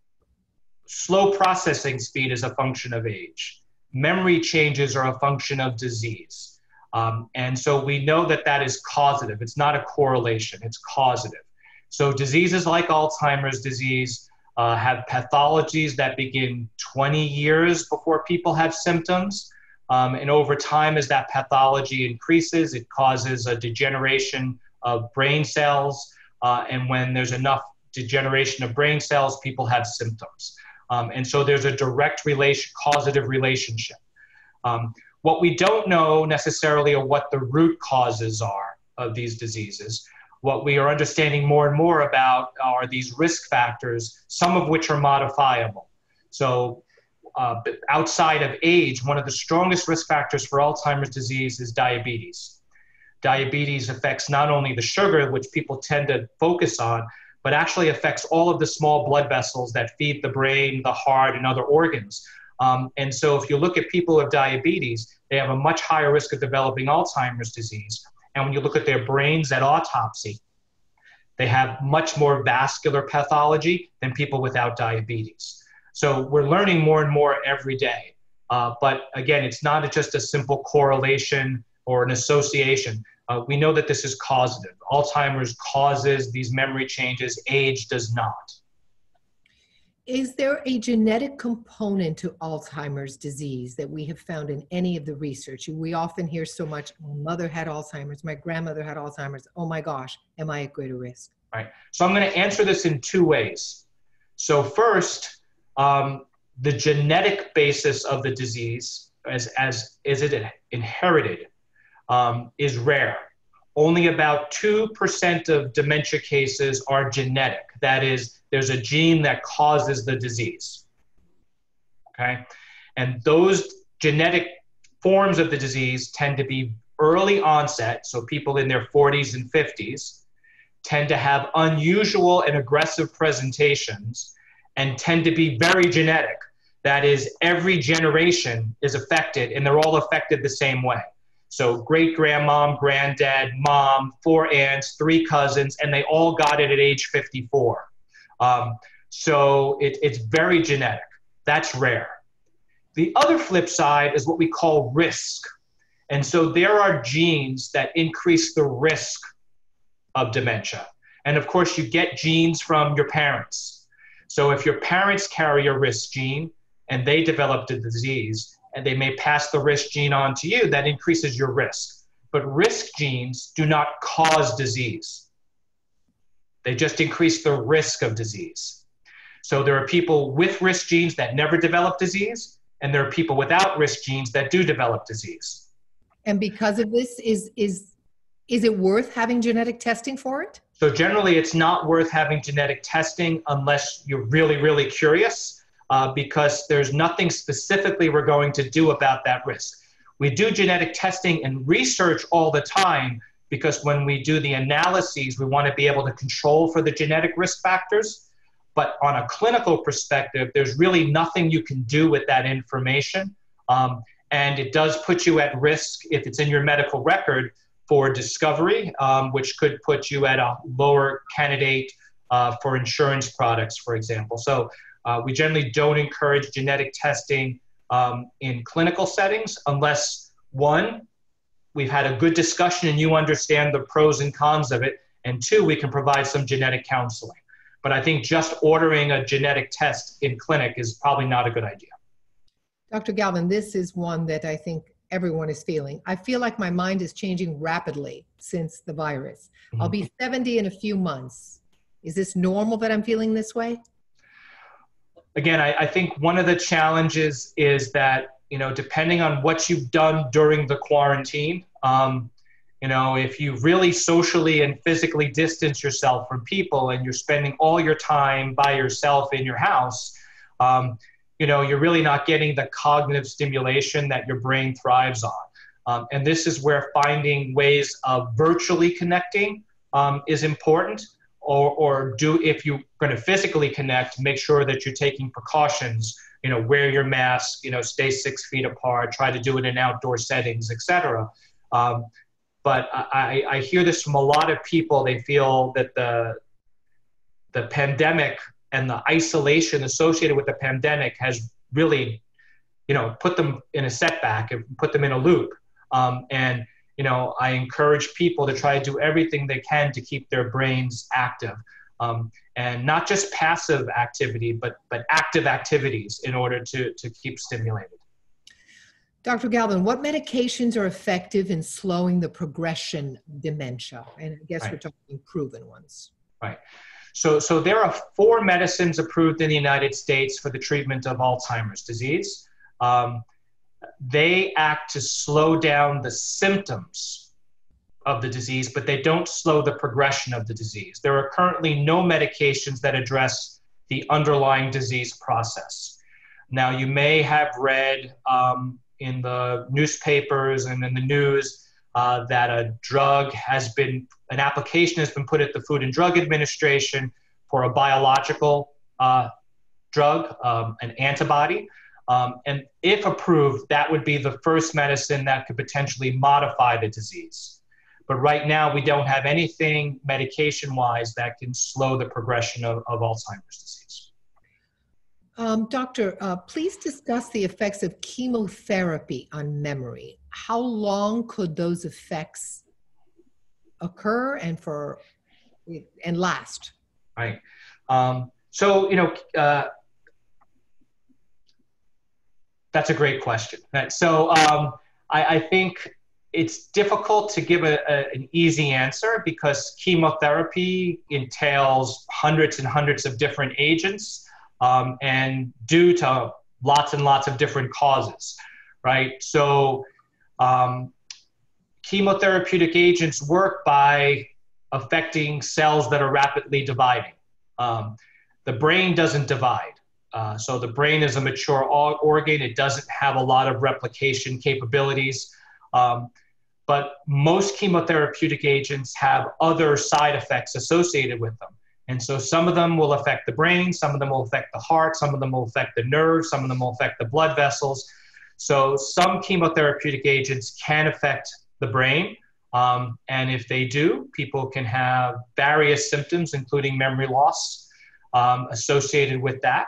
Speaker 2: slow processing speed is a function of age. Memory changes are a function of disease. Um, and so we know that that is causative. It's not a correlation, it's causative. So diseases like Alzheimer's disease uh, have pathologies that begin 20 years before people have symptoms. Um, and over time, as that pathology increases, it causes a degeneration of brain cells. Uh, and when there's enough degeneration of brain cells, people have symptoms. Um, and so there's a direct relation, causative relationship. Um, what we don't know necessarily are what the root causes are of these diseases. What we are understanding more and more about are these risk factors, some of which are modifiable. So, uh, outside of age, one of the strongest risk factors for Alzheimer's disease is diabetes. Diabetes affects not only the sugar, which people tend to focus on, but actually affects all of the small blood vessels that feed the brain, the heart, and other organs. Um, and so, if you look at people with diabetes, they have a much higher risk of developing Alzheimer's disease. And when you look at their brains at autopsy, they have much more vascular pathology than people without diabetes. So, we're learning more and more every day. Uh, but again, it's not just a simple correlation or an association. Uh, we know that this is causative. Alzheimer's causes these memory changes, age does not.
Speaker 1: Is there a genetic component to Alzheimer's disease that we have found in any of the research? We often hear so much, my mother had Alzheimer's, my grandmother had Alzheimer's. Oh my gosh, am I at greater risk?
Speaker 2: Right. So I'm going to answer this in two ways. So, first, um, the genetic basis of the disease, as, as is it inherited, um, is rare. Only about 2% of dementia cases are genetic. That is, there's a gene that causes the disease. Okay? And those genetic forms of the disease tend to be early onset, so people in their 40s and 50s tend to have unusual and aggressive presentations and tend to be very genetic. That is, every generation is affected and they're all affected the same way. So great grandmom, granddad, mom, four aunts, three cousins, and they all got it at age 54. Um, so it, it's very genetic. That's rare. The other flip side is what we call risk. And so there are genes that increase the risk of dementia. And of course, you get genes from your parents. So if your parents carry a risk gene and they developed a disease, and they may pass the risk gene on to you, that increases your risk. But risk genes do not cause disease, they just increase the risk of disease. So there are people with risk genes that never develop disease, and there are people without risk genes that do develop disease.
Speaker 1: And because of this, is is is it worth having genetic testing for it?
Speaker 2: So generally, it's not worth having genetic testing unless you're really, really curious, uh, because there's nothing specifically we're going to do about that risk. We do genetic testing and research all the time because when we do the analyses, we want to be able to control for the genetic risk factors. But on a clinical perspective, there's really nothing you can do with that information. Um, and it does put you at risk if it's in your medical record for discovery, um, which could put you at a lower candidate uh, for insurance products, for example. So uh, we generally don't encourage genetic testing um, in clinical settings unless one, we've had a good discussion and you understand the pros and cons of it, and two, we can provide some genetic counseling. But I think just ordering a genetic test in clinic is probably not a good idea.
Speaker 1: Dr. Galvin, this is one that I think everyone is feeling. I feel like my mind is changing rapidly since the virus. Mm-hmm. I'll be 70 in a few months. Is this normal that I'm feeling this way?
Speaker 2: Again, I, I think one of the challenges is that, you know, depending on what you've done during the quarantine, um, you know, if you really socially and physically distance yourself from people and you're spending all your time by yourself in your house, um, you know, you're really not getting the cognitive stimulation that your brain thrives on. Um, and this is where finding ways of virtually connecting um, is important. Or, or do if you're going to physically connect, make sure that you're taking precautions. You know, wear your mask. You know, stay six feet apart. Try to do it in outdoor settings, etc. Um, but I, I hear this from a lot of people. They feel that the the pandemic and the isolation associated with the pandemic has really, you know, put them in a setback and put them in a loop. Um, and you know, I encourage people to try to do everything they can to keep their brains active, um, and not just passive activity, but but active activities in order to to keep stimulated.
Speaker 1: Dr. Galvin, what medications are effective in slowing the progression of dementia? And I guess right. we're talking proven ones.
Speaker 2: Right. So, so there are four medicines approved in the United States for the treatment of Alzheimer's disease. Um, they act to slow down the symptoms of the disease, but they don't slow the progression of the disease. There are currently no medications that address the underlying disease process. Now, you may have read um, in the newspapers and in the news uh, that a drug has been, an application has been put at the Food and Drug Administration for a biological uh, drug, um, an antibody. Um, and if approved, that would be the first medicine that could potentially modify the disease. But right now, we don't have anything medication wise that can slow the progression of, of Alzheimer's disease.
Speaker 1: Um, doctor, uh, please discuss the effects of chemotherapy on memory. How long could those effects occur and for and last?
Speaker 2: Right. Um, so you know, uh, that's a great question. So um, I, I, think it's difficult to give a, a, an easy answer because chemotherapy entails hundreds and hundreds of different agents um, and due to lots and lots of different causes, right? So, um, chemotherapeutic agents work by affecting cells that are rapidly dividing. Um, the brain doesn't divide. Uh, so the brain is a mature organ. It doesn't have a lot of replication capabilities. Um, but most chemotherapeutic agents have other side effects associated with them. And so some of them will affect the brain, some of them will affect the heart, some of them will affect the nerves, some of them will affect the blood vessels. So some chemotherapeutic agents can affect the brain. Um, and if they do, people can have various symptoms, including memory loss um, associated with that.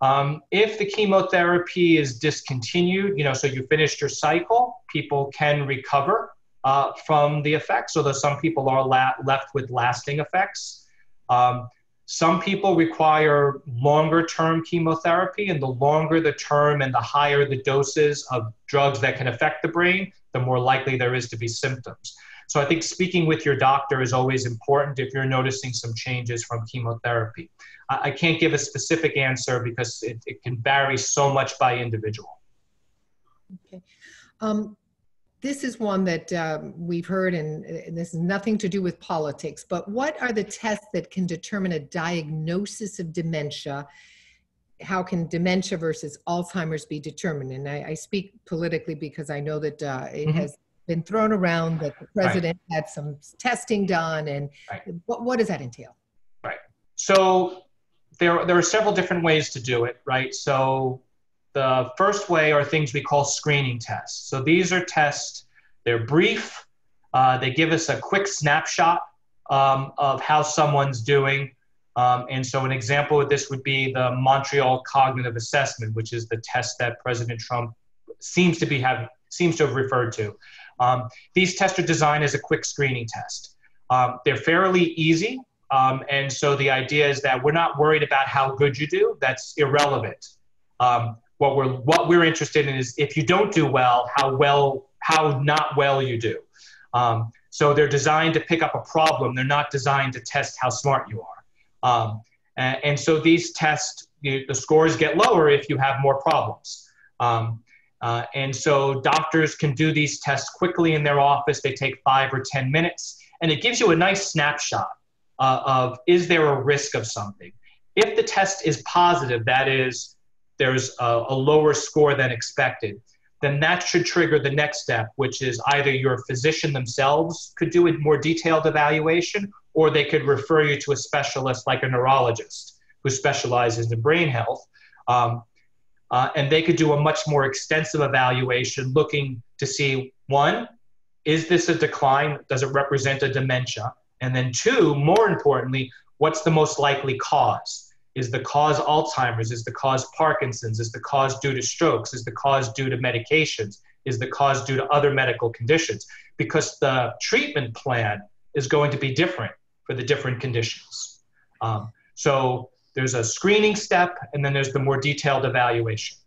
Speaker 2: Um, if the chemotherapy is discontinued, you know, so you finished your cycle, people can recover uh, from the effects, although some people are la- left with lasting effects. Um, some people require longer term chemotherapy, and the longer the term and the higher the doses of drugs that can affect the brain, the more likely there is to be symptoms. So I think speaking with your doctor is always important if you're noticing some changes from chemotherapy. I, I can't give a specific answer because it, it can vary so much by individual.
Speaker 1: Okay. Um, this is one that um, we've heard, and, and this is nothing to do with politics, but what are the tests that can determine a diagnosis of dementia? How can dementia versus Alzheimer's be determined? And I, I speak politically because I know that uh, it mm-hmm. has been thrown around that the president right. had some testing done, and right. what, what does that entail?
Speaker 2: Right. So there, there are several different ways to do it, right? So the first way are things we call screening tests. So these are tests, they're brief, uh, they give us a quick snapshot um, of how someone's doing. Um, and so an example of this would be the Montreal Cognitive Assessment, which is the test that President Trump seems to be have seems to have referred to. Um, these tests are designed as a quick screening test. Um, they're fairly easy, um, and so the idea is that we're not worried about how good you do. That's irrelevant. Um, what we're what we're interested in is if you don't do well, how well how not well you do. Um, so they're designed to pick up a problem. They're not designed to test how smart you are. Um, and, and, so these tests, you, the scores get lower if you have more problems. Um, uh, and so doctors can do these tests quickly in their office. They take five or 10 minutes, and it gives you a nice snapshot uh, of is there a risk of something? If the test is positive, that is, there's a, a lower score than expected, then that should trigger the next step, which is either your physician themselves could do a more detailed evaluation, or they could refer you to a specialist like a neurologist who specializes in brain health. Um, uh, and they could do a much more extensive evaluation looking to see one, is this a decline? Does it represent a dementia? And then, two, more importantly, what's the most likely cause? Is the cause Alzheimer's? Is the cause Parkinson's? Is the cause due to strokes? Is the cause due to medications? Is the cause due to other medical conditions? Because the treatment plan is going to be different for the different conditions. Um, so there's a screening step, and then there's the more detailed evaluation.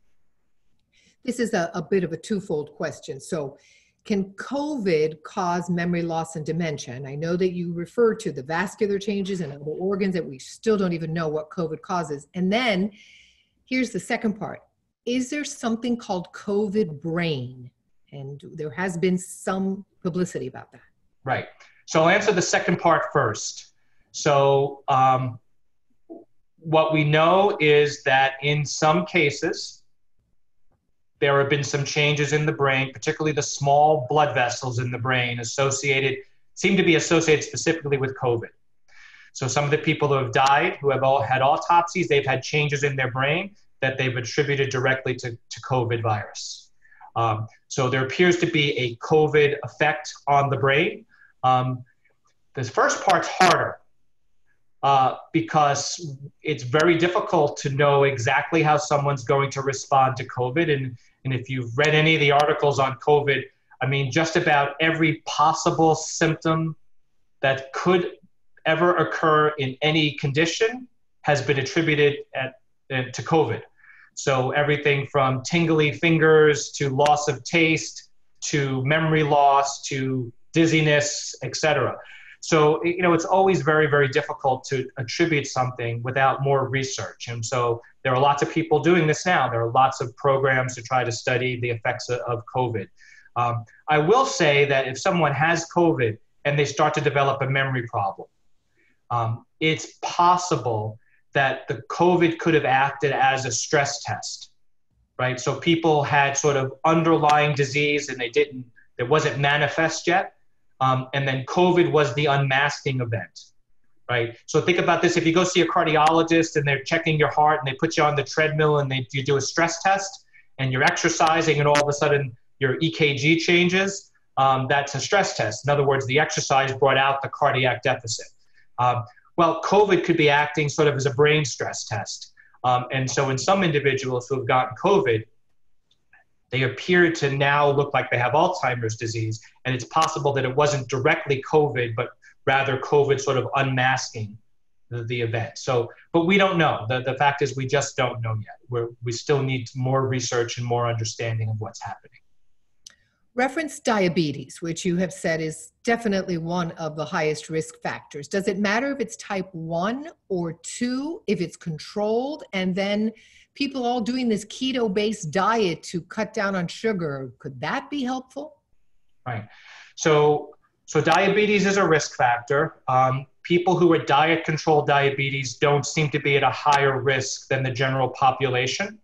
Speaker 1: This is a, a bit of a twofold question. So can COVID cause memory loss and dementia? And I know that you refer to the vascular changes and other organs that we still don't even know what COVID causes. And then here's the second part Is there something called COVID brain? And there has been some publicity about that.
Speaker 2: Right. So I'll answer the second part first. So, um, what we know is that in some cases, there have been some changes in the brain, particularly the small blood vessels in the brain associated, seem to be associated specifically with COVID. So some of the people who have died, who have all had autopsies, they've had changes in their brain that they've attributed directly to, to COVID virus. Um, so there appears to be a COVID effect on the brain. Um, this first part's harder uh, because it's very difficult to know exactly how someone's going to respond to COVID. And and if you've read any of the articles on COVID, I mean, just about every possible symptom that could ever occur in any condition has been attributed at, uh, to COVID. So everything from tingly fingers to loss of taste to memory loss to dizziness, etc. So you know it's always very very difficult to attribute something without more research. And so there are lots of people doing this now. There are lots of programs to try to study the effects of COVID. Um, I will say that if someone has COVID and they start to develop a memory problem, um, it's possible that the COVID could have acted as a stress test, right? So people had sort of underlying disease and they didn't, it wasn't manifest yet. Um, and then COVID was the unmasking event right? So think about this: if you go see a cardiologist and they're checking your heart and they put you on the treadmill and they you do a stress test and you're exercising and all of a sudden your EKG changes, um, that's a stress test. In other words, the exercise brought out the cardiac deficit. Um, well, COVID could be acting sort of as a brain stress test. Um, and so, in some individuals who have gotten COVID, they appear to now look like they have Alzheimer's disease. And it's possible that it wasn't directly COVID, but rather COVID sort of unmasking the, the event. So, but we don't know. The, the fact is, we just don't know yet. We're, we still need more research and more understanding of what's happening.
Speaker 1: Reference diabetes, which you have said is definitely one of the highest risk factors. Does it matter if it's type 1 or 2, if it's controlled, and then people all doing this keto based diet to cut down on sugar? Could that be helpful?
Speaker 2: Right. So, so diabetes is a risk factor. Um, people who are diet controlled diabetes don't seem to be at a higher risk than the general population.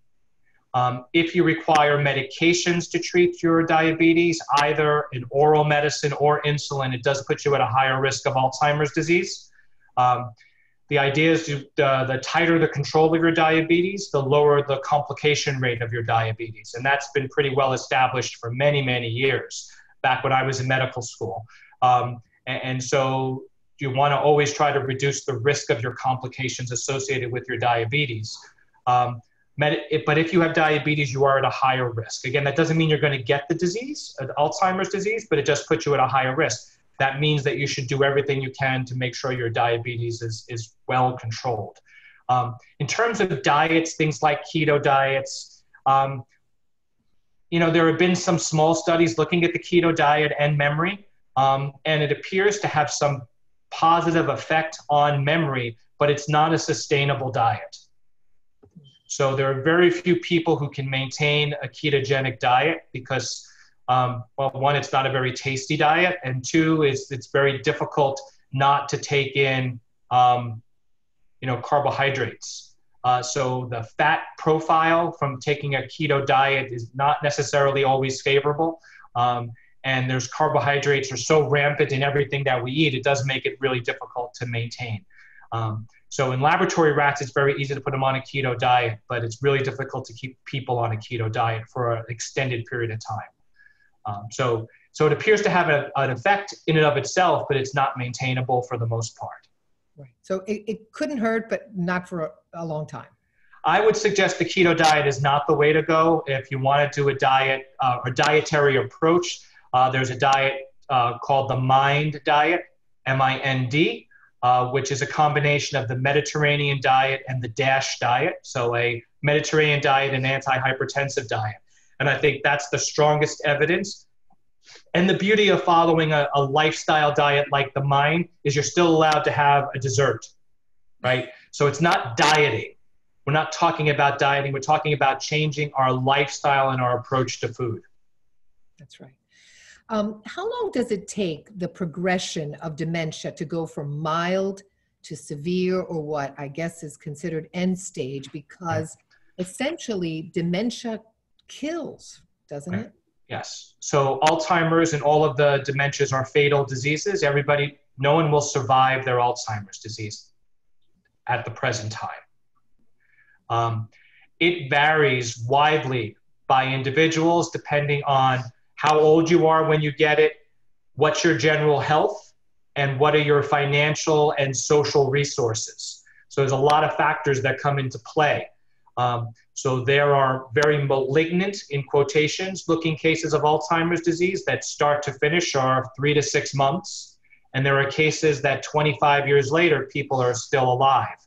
Speaker 2: Um, if you require medications to treat your diabetes, either an oral medicine or insulin, it does put you at a higher risk of Alzheimer's disease. Um, the idea is to, uh, the tighter the control of your diabetes, the lower the complication rate of your diabetes. And that's been pretty well established for many, many years, back when I was in medical school. Um, and, and so you want to always try to reduce the risk of your complications associated with your diabetes. Um, but if you have diabetes, you are at a higher risk. Again, that doesn't mean you're going to get the disease, uh, Alzheimer's disease, but it just puts you at a higher risk. That means that you should do everything you can to make sure your diabetes is, is well controlled. Um, in terms of diets, things like keto diets, um, you know, there have been some small studies looking at the keto diet and memory, um, and it appears to have some positive effect on memory, but it's not a sustainable diet. So there are very few people who can maintain a ketogenic diet because, um, well, one, it's not a very tasty diet, and two, is it's very difficult not to take in, um, you know, carbohydrates. Uh, so the fat profile from taking a keto diet is not necessarily always favorable. Um, and there's carbohydrates are so rampant in everything that we eat, it does make it really difficult to maintain. Um, so in laboratory rats, it's very easy to put them on a keto diet, but it's really difficult to keep people on a keto diet for an extended period of time. Um, so, so it appears to have a, an effect in and of itself, but it's not maintainable for the most part.
Speaker 1: Right. So it, it couldn't hurt, but not for a, a long time.
Speaker 2: I would suggest the keto diet is not the way to go. If you want to do a diet uh, or dietary approach, uh, there's a diet uh, called the MIND diet, M-I-N-D uh, which is a combination of the Mediterranean diet and the DASH diet. So, a Mediterranean diet and anti hypertensive diet. And I think that's the strongest evidence. And the beauty of following a, a lifestyle diet like the MIND is you're still allowed to have a dessert, right? So, it's not dieting. We're not talking about dieting, we're talking about changing our lifestyle and our approach to food.
Speaker 1: That's right. Um, how long does it take the progression of dementia to go from mild to severe or what I guess is considered end stage? Because essentially dementia kills, doesn't it?
Speaker 2: Yes. So Alzheimer's and all of the dementias are fatal diseases. Everybody, no one will survive their Alzheimer's disease at the present time. Um, it varies widely by individuals depending on how old you are when you get it, what's your general health, and what are your financial and social resources. So there's a lot of factors that come into play. Um, so there are very malignant, in quotations, looking cases of Alzheimer's disease that start to finish are three to six months. And there are cases that 25 years later, people are still alive.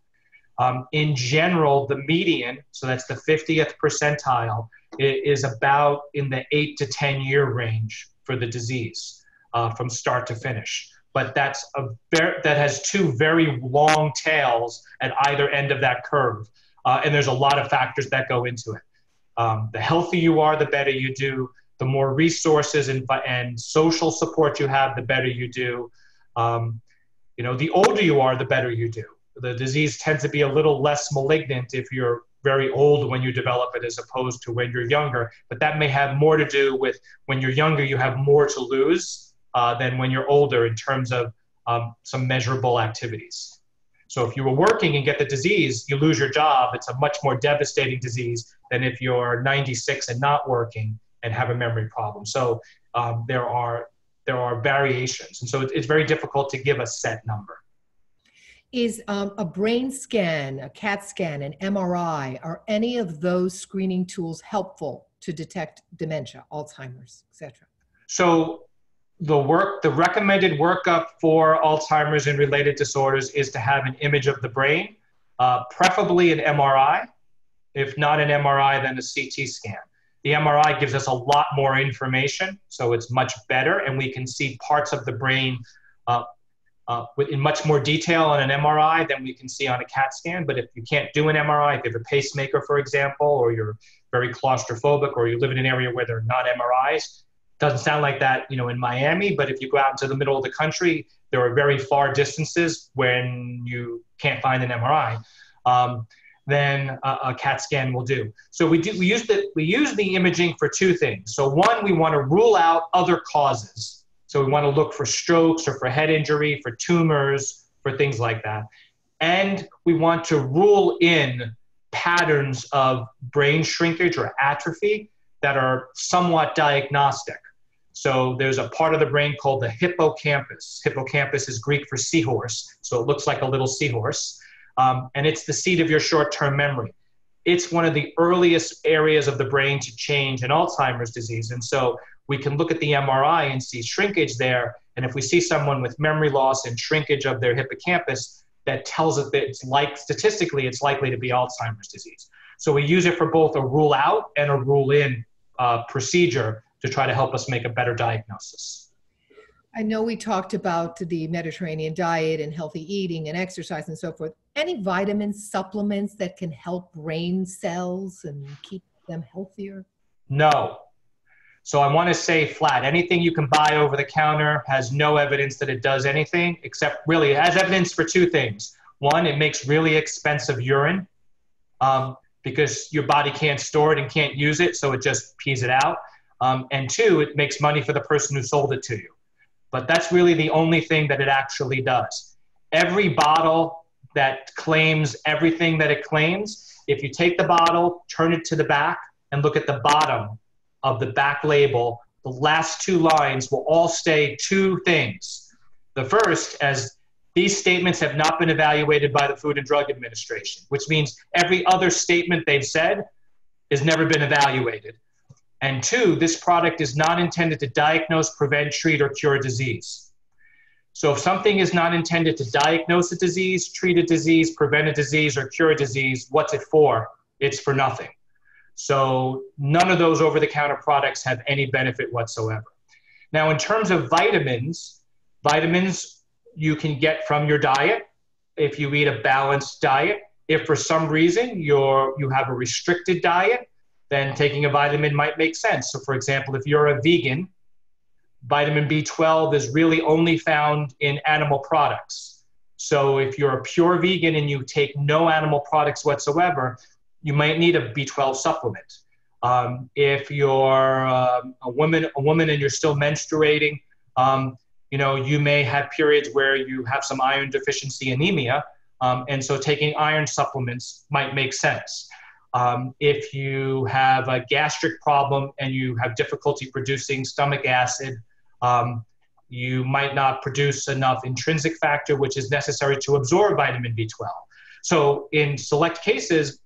Speaker 2: Um, in general, the median, so that's the 50th percentile, is about in the eight to 10 year range for the disease uh, from start to finish. But that's a ver- that has two very long tails at either end of that curve. Uh, and there's a lot of factors that go into it. Um, the healthier you are, the better you do. The more resources and, and social support you have, the better you do. Um, you know, the older you are, the better you do. The disease tends to be a little less malignant if you're very old when you develop it as opposed to when you're younger. But that may have more to do with when you're younger, you have more to lose uh, than when you're older in terms of um, some measurable activities. So if you were working and get the disease, you lose your job. It's a much more devastating disease than if you're 96 and not working and have a memory problem. So um, there are there are variations, and so it's very difficult to give a set number
Speaker 1: is um, a brain scan, a CAT scan, an MRI, are any of those screening tools helpful to detect dementia, Alzheimer's, etc.?
Speaker 2: So the work, the recommended workup for Alzheimer's and related disorders is to have an image of the brain, uh, preferably an MRI. If not an MRI, then a CT scan. The MRI gives us a lot more information, so it's much better, and we can see parts of the brain uh, uh, in much more detail on an MRI than we can see on a CAT scan. But if you can't do an MRI, if you have a pacemaker, for example, or you're very claustrophobic, or you live in an area where there are not MRIs, doesn't sound like that, you know, in Miami. But if you go out into the middle of the country, there are very far distances when you can't find an MRI. Um, then a, a, CAT scan will do. So we do we use the we use the imaging for two things. So one, we want to rule out other causes. So we want to look for strokes or for head injury, for tumors, for things like that. And we want to rule in patterns of brain shrinkage or atrophy that are somewhat diagnostic. So there's a part of the brain called the hippocampus. Hippocampus is Greek for seahorse, so it looks like a little seahorse um, and it's the seat of your short term memory. It's one of the earliest areas of the brain to change in Alzheimer's disease. And so we can look at the MRI and see shrinkage there. And if we see someone with memory loss and shrinkage of their hippocampus, that tells us that it's like statistically it's likely to be Alzheimer's disease. So we use it for both a rule out and a rule in uh, procedure to try to help us make a better diagnosis.
Speaker 1: I know we talked about the Mediterranean diet and healthy eating and exercise and so forth. Any vitamins, supplements that can help brain cells and keep them healthier?
Speaker 2: No. So I want to say flat anything you can buy over the counter has no evidence that it does anything, except really it has evidence for two things. One, it makes really expensive urine um, because your body can't store it and can't use it, so it just pees it out. Um, and two, it makes money for the person who sold it to you but that's really the only thing that it actually does. Every bottle that claims everything that it claims, if you take the bottle, turn it to the back, and look at the bottom of the back label, the last two lines will all say two things. The first, as these statements have not been evaluated by the Food and Drug Administration, which means every other statement they've said has never been evaluated. And two, this product is not intended to diagnose, prevent, treat, or cure disease. So if something is not intended to diagnose a disease, treat a disease, prevent a disease, or cure a disease, what's it for? It's for nothing. So none of those over the counter products have any benefit whatsoever. Now, in terms of vitamins, vitamins you can get from your diet if you eat a balanced diet. If for some reason you're, you have a restricted diet, then taking a vitamin might make sense. So, for example, if you're a vegan, vitamin B12 is really only found in animal products. So, if you're a pure vegan and you take no animal products whatsoever, you might need a B12 supplement. Um, if you're um, a woman, a woman, and you're still menstruating, um, you know, you may have periods where you have some iron deficiency anemia, um, and so taking iron supplements might make sense. Um, if you have a gastric problem and you have difficulty producing stomach acid, um, you might not produce enough intrinsic factor, which is necessary to absorb vitamin B12. So, in select cases,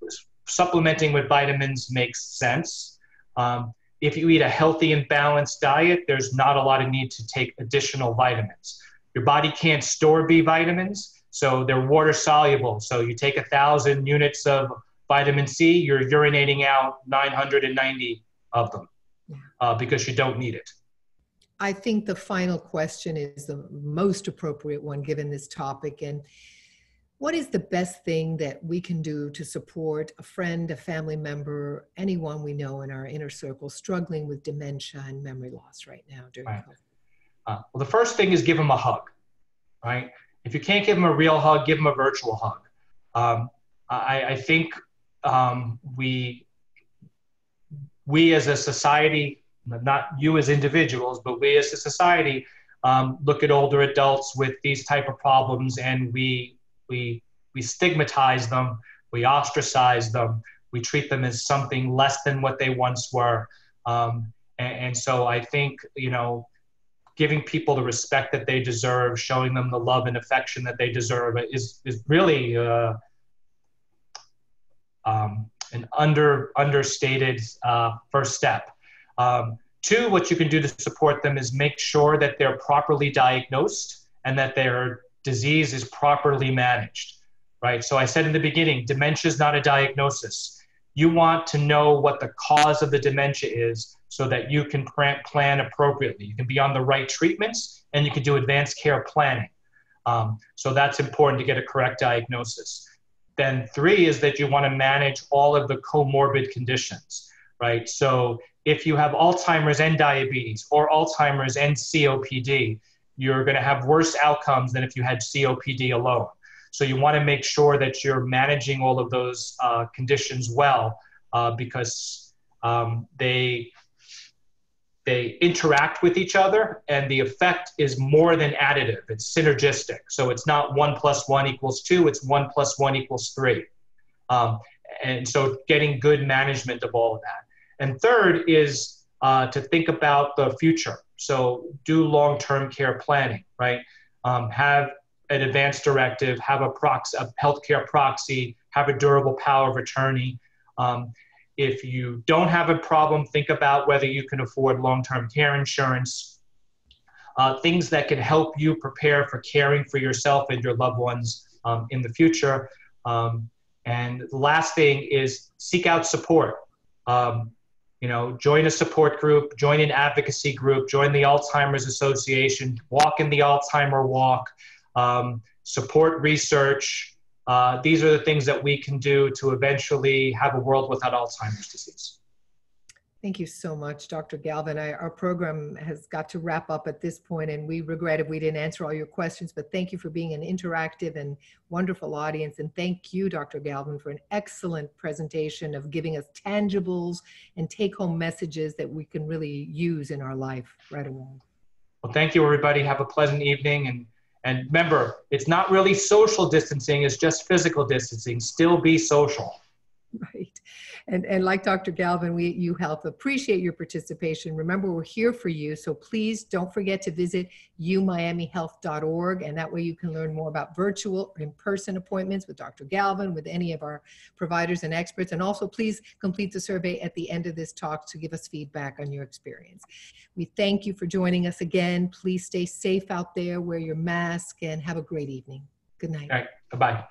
Speaker 2: supplementing with vitamins makes sense. Um, if you eat a healthy and balanced diet, there's not a lot of need to take additional vitamins. Your body can't store B vitamins, so they're water soluble. So, you take a thousand units of Vitamin C, you're urinating out 990 of them uh, because you don't need it.
Speaker 1: I think the final question is the most appropriate one given this topic. And what is the best thing that we can do to support a friend, a family member, anyone we know in our inner circle struggling with dementia and memory loss right now during right. COVID?
Speaker 2: Uh, well, the first thing is give them a hug, right? If you can't give them a real hug, give them a virtual hug. Um, I, I, think um, we we as a society, not you as individuals, but we as a society, um, look at older adults with these type of problems, and we we we stigmatize them, we ostracize them, we treat them as something less than what they once were, um, and, and so I think you know giving people the respect that they deserve, showing them the love and affection that they deserve is is really uh, um, an under understated uh, first step. Um, two, what you can do to support them is make sure that they're properly diagnosed and that their disease is properly managed. Right. So I said in the beginning, dementia is not a diagnosis. you want to know what the cause of the dementia is so that you can plan appropriately. You can be on the right treatments and you can do advanced care planning. Um, so that's important to get a correct diagnosis. Then, three is that you want to manage all of the comorbid conditions, right? So, if you have Alzheimer's and diabetes or Alzheimer's and COPD, you're going to have worse outcomes than if you had COPD alone. So you want to make sure that you're managing all of those uh, conditions well uh, because um, they they interact with each other and the effect is more than additive. It's synergistic. So it's not one plus one equals two it's one plus one equals three. Um, and so getting good management of all of that. And third is uh, to think about the future. So do long-term care planning right? Um, have an advance directive, have a, prox- a healthcare proxy, have a durable power of attorney. Um, if you don't have a problem, think about whether you can afford long term care insurance, uh, things that can help you prepare for caring for yourself and your loved ones um, in the future. Um, and the last thing is seek out support. Um, you know, join a support group, join an advocacy group, join the Alzheimer's Association, walk in the Alzheimer walk um, support research. Uh, these are the things that we can do to eventually have a world without Alzheimer's disease.
Speaker 1: Thank you so much, Dr. Galvin. I, our program has got to wrap up at this point, and we regret if we didn't answer all your questions, but thank you for being an interactive and wonderful audience. And thank you, Dr. Galvin, for an excellent presentation of giving us tangibles and take home messages that we can really use in our life right away.
Speaker 2: Well, thank you, everybody. Have a pleasant evening and and remember, it's not really social distancing, it's just physical distancing. Still be social.
Speaker 1: Right. And, and like Dr. Galvin, we you help appreciate your participation. Remember, we're here for you. So please don't forget to visit umiamihealth.org. And that way you can learn more about virtual in-person appointments with Dr. Galvin, with any of our providers and experts. And also please complete the survey at the end of this talk to give us feedback on your experience. We thank you for joining us again. Please stay safe out there, wear your mask, and have a great evening. Good night.
Speaker 2: All right. Bye-bye.